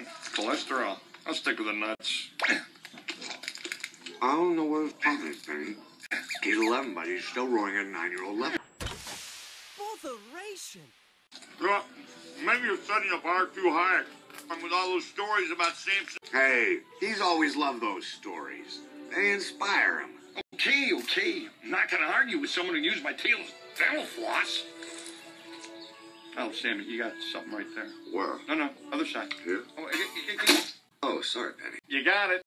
Mm, cholesterol. I'll stick with the nuts. I don't know what his problem is, Penny. He's 11, but he's still roaring at a nine-year-old level. Botheration. Well, maybe you're setting the bar too high. And with all those stories about Samson. Hey, he's always loved those stories. They inspire him. Okay, okay. I'm not going to argue with someone who used my tail as dental floss. Oh, Sammy, you got something right there. Where? No, no, other side. Here? Oh. Oh, sorry, Penny. You got it.